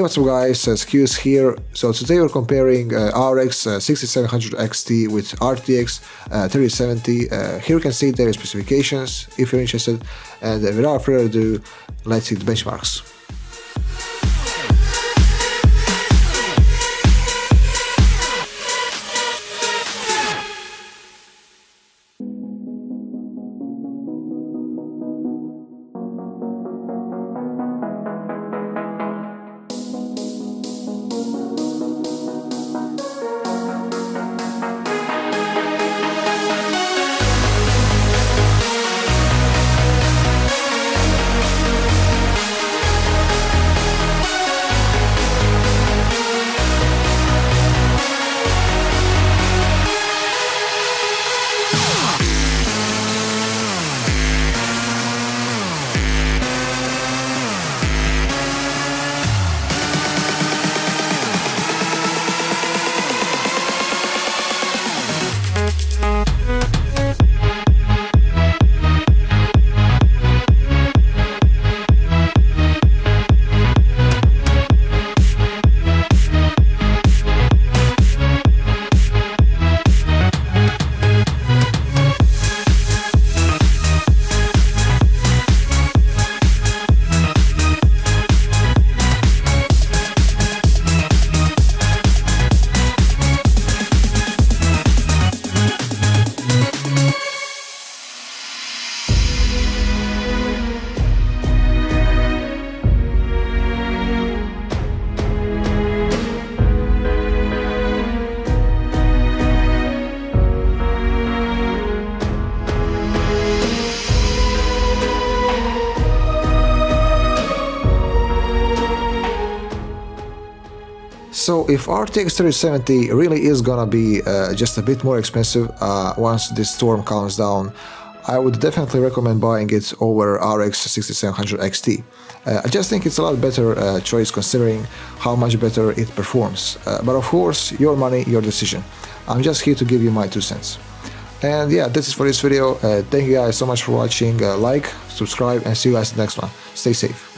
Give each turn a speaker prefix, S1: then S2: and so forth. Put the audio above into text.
S1: what's up guys, uh, Skuez here. So today we're comparing uh, RX uh, 6700 XT with RTX uh, 3070. Uh, here you can see their specifications if you're interested. And uh, without further ado, let's see the benchmarks. So if RTX 3070 really is gonna be uh, just a bit more expensive uh, once this storm calms down, I would definitely recommend buying it over RX 6700 XT. Uh, I just think it's a lot better uh, choice considering how much better it performs. Uh, but of course, your money, your decision. I'm just here to give you my two cents. And yeah, this is for this video. Uh, thank you guys so much for watching. like, subscribe, and see you guys in the next one. Stay safe.